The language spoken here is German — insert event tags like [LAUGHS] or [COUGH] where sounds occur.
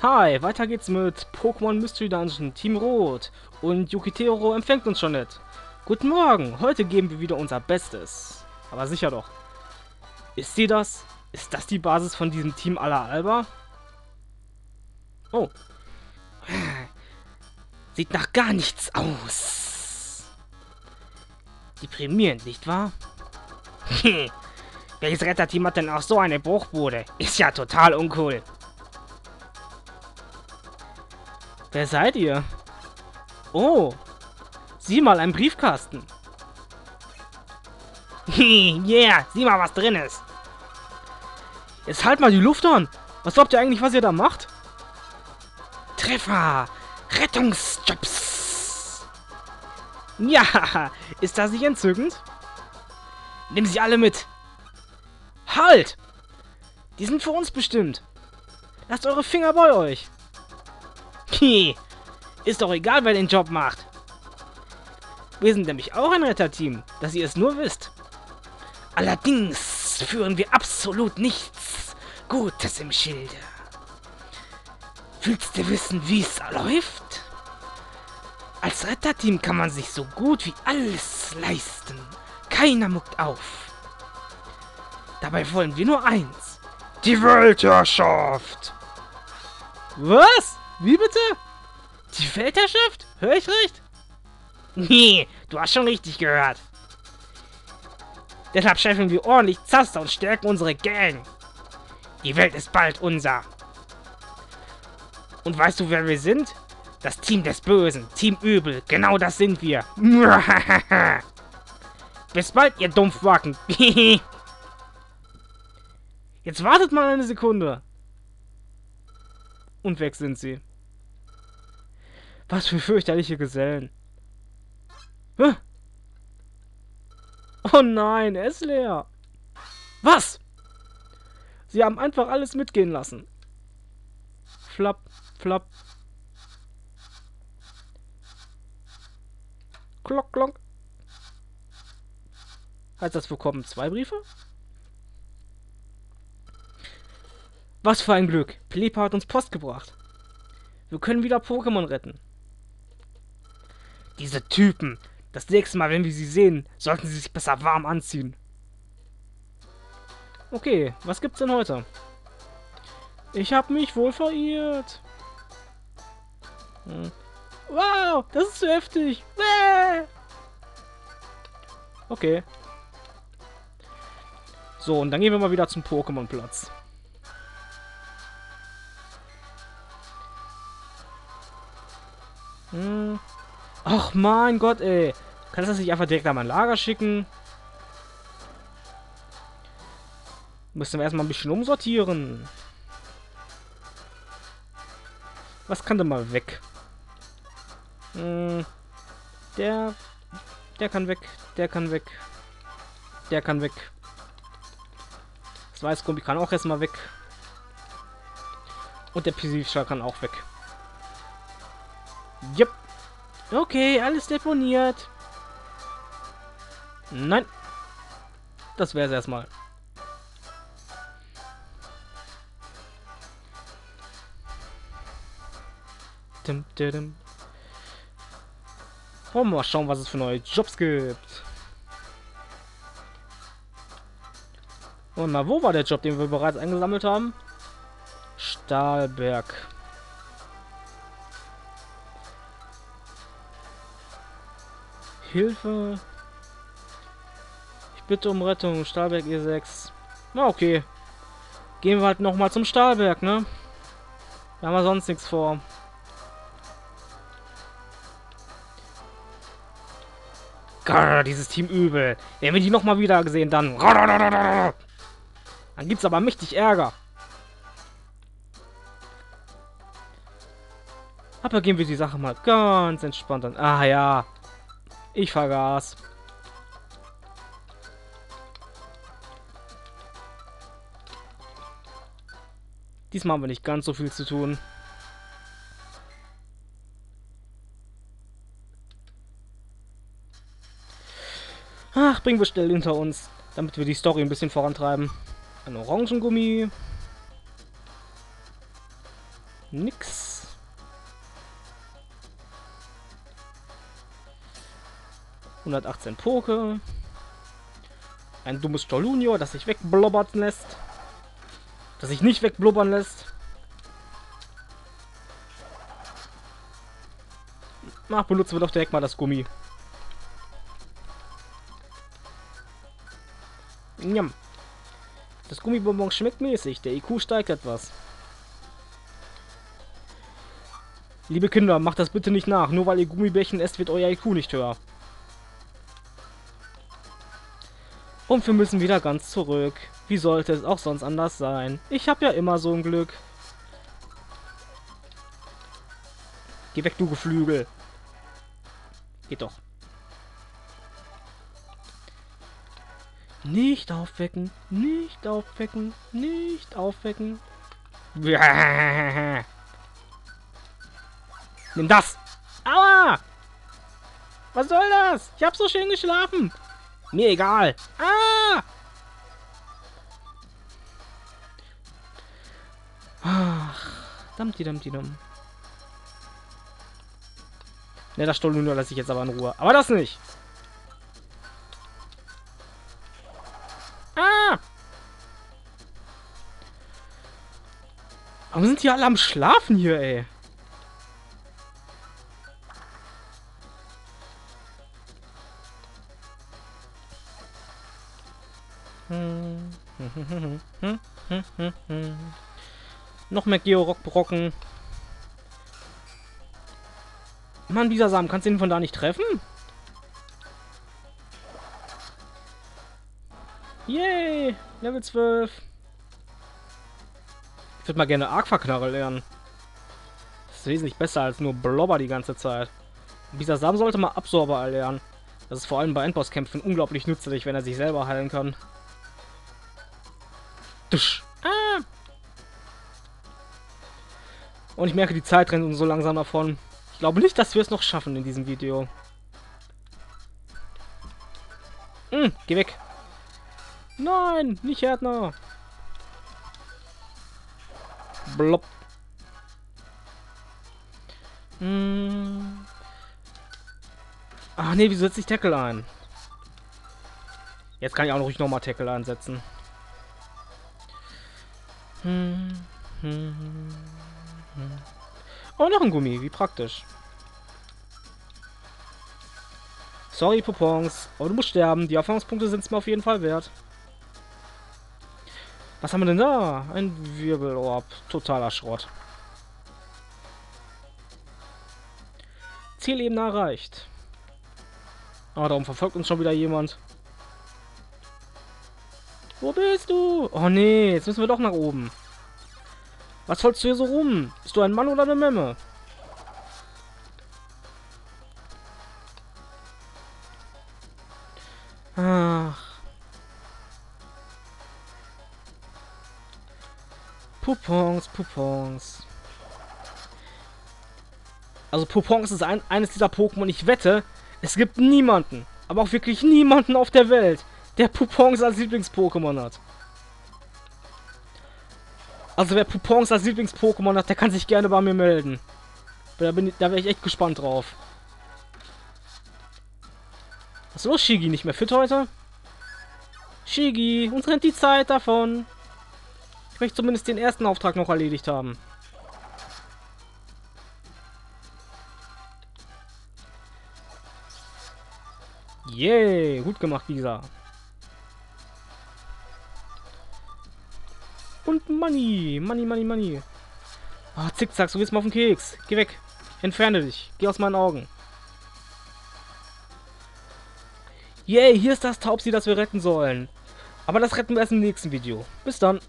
Hi, weiter geht's mit Pokémon Mystery Dungeon Team Rot und Yukiteru empfängt uns schon nicht. Guten Morgen, heute geben wir wieder unser Bestes. Aber sicher doch. Ist sie das? Ist das die Basis von diesem Team aller Alba? Oh. [SIGHS] Sieht nach gar nichts aus. Deprimierend, nicht wahr? [LAUGHS] Welches Retterteam hat denn auch so eine Bruchbude? Ist ja total uncool. Wer seid ihr? Oh, sieh mal, ein Briefkasten. [LAUGHS] yeah, sieh mal, was drin ist. Jetzt halt mal die Luft an. Was glaubt ihr eigentlich, was ihr da macht? Treffer! Rettungsjobs! Ja, [LAUGHS] ist das nicht entzückend? Nehmen sie alle mit. Halt! Die sind für uns bestimmt. Lasst eure Finger bei euch. Hi, ist doch egal, wer den Job macht. Wir sind nämlich auch ein Retterteam, dass ihr es nur wisst. Allerdings führen wir absolut nichts Gutes im Schilde. Willst du wissen, wie es läuft? Als Retterteam kann man sich so gut wie alles leisten. Keiner muckt auf. Dabei wollen wir nur eins. Die Weltherrschaft. Was? Wie bitte? Die Weltherrschaft? Hör ich recht? Nee, du hast schon richtig gehört. Deshalb scheffeln wir ordentlich Zaster und stärken unsere Gang. Die Welt ist bald unser. Und weißt du, wer wir sind? Das Team des Bösen, Team Übel, genau das sind wir. [LAUGHS] Bis bald, ihr Dumpfwacken. [LAUGHS] Jetzt wartet mal eine Sekunde. Und weg sind sie. Was für fürchterliche Gesellen. Huh? Oh nein, er ist leer. Was? Sie haben einfach alles mitgehen lassen. Flapp, flapp. Klock, klock. Heißt das, wir bekommen zwei Briefe? Was für ein Glück. Plepa hat uns Post gebracht. Wir können wieder Pokémon retten. Diese Typen. Das nächste Mal, wenn wir sie sehen, sollten sie sich besser warm anziehen. Okay, was gibt's denn heute? Ich habe mich wohl verirrt. Hm. Wow, das ist zu heftig. Bäh. Okay. So, und dann gehen wir mal wieder zum Pokémon-Platz. Hm. Ach mein Gott, ey. Kannst du das nicht einfach direkt an mein Lager schicken? Müssen wir erstmal ein bisschen umsortieren. Was kann denn mal weg? Hm, der... Der kann weg. Der kann weg. Der kann weg. Das Weißgummi kann auch erstmal weg. Und der Pisivschall kann auch weg. Yep. Okay, alles deponiert. Nein. Das wäre es erstmal. Dim. Wollen wir mal schauen, was es für neue Jobs gibt. Und mal, wo war der Job, den wir bereits eingesammelt haben? Stahlberg. Hilfe. Ich bitte um Rettung. Stahlberg E6. Na, okay. Gehen wir halt nochmal zum Stahlberg, ne? Da haben wir sonst nichts vor. Grrr, dieses Team übel. Wenn wir die nochmal wieder gesehen, dann... Dann gibt's aber mächtig Ärger. Aber gehen wir die Sache mal ganz entspannt an. Ah ja, ich vergaß. Diesmal haben wir nicht ganz so viel zu tun. Ach, bringen wir schnell hinter uns, damit wir die Story ein bisschen vorantreiben. Ein Orangengummi. Nix. ...118 Poke. Ein dummes Stolunio, das sich wegblubbern lässt. Das sich nicht wegblubbern lässt. Ach, benutzen wir doch direkt mal das Gummi. Njam. Das Gummibonbon schmeckt mäßig. Der IQ steigt etwas. Liebe Kinder, macht das bitte nicht nach. Nur weil ihr Gummibärchen esst, wird euer IQ nicht höher. Und wir müssen wieder ganz zurück. Wie sollte es auch sonst anders sein? Ich habe ja immer so ein Glück. Geh weg, du Geflügel. Geht doch. Nicht aufwecken, nicht aufwecken, nicht aufwecken. Nimm das! Aua! Was soll das? Ich hab so schön geschlafen. Mir egal. Ah! Ach, dampti dampti dum. Ne, das Stollunior lasse ich jetzt aber in Ruhe. Aber das nicht. Ah! Warum sind die alle am Schlafen hier, ey? Noch mehr Georock-Brocken. Mann, dieser Samen, kannst du ihn von da nicht treffen? Yay! Level 12. Ich würde mal gerne Aquaknarre lernen. Das ist wesentlich besser als nur Blobber die ganze Zeit. Und dieser Samen sollte mal Absorber erlernen. Das ist vor allem bei Endbosskämpfen unglaublich nützlich, wenn er sich selber heilen kann. Ah! Und ich merke, die Zeit rennt uns so langsam davon. Ich glaube nicht, dass wir es noch schaffen in diesem Video. Hm, geh weg. Nein, nicht Härtner. Blopp. Hm. Ach nee, wieso setze ich Tackle ein? Jetzt kann ich auch noch ruhig nochmal Tackle einsetzen. Hm, hm, hm. Oh, noch ein Gummi. Wie praktisch. Sorry, Popons. Aber du musst sterben. Die Erfahrungspunkte sind es mir auf jeden Fall wert. Was haben wir denn da? Ein Wirbelorb. Totaler Schrott. Zielebene erreicht. Ah, darum verfolgt uns schon wieder jemand. Wo bist du? Oh nee, jetzt müssen wir doch nach oben. Was holst du hier so rum? Bist du ein Mann oder eine Memme? Ach. Poupons, Poupons. Also Poupons ist ein, eines dieser Pokémon. Ich wette, es gibt niemanden, aber auch wirklich niemanden auf der Welt, der Poupons als Lieblings-Pokémon hat. Also wer Poupons als Lieblings-Pokémon hat, der kann sich gerne bei mir melden. Da, da wäre ich echt gespannt drauf. Was ist los, Shigi? Nicht mehr fit heute? Shigi, uns rennt die Zeit davon. Ich möchte zumindest den ersten Auftrag noch erledigt haben. Yay, gut gemacht, dieser. Und Money. Money, Money, Money. Oh, Zickzack, so geht's mal auf den Keks. Geh weg. Entferne dich. Geh aus meinen Augen. Yay, hier ist das Taubsi, das wir retten sollen. Aber das retten wir erst im nächsten Video. Bis dann.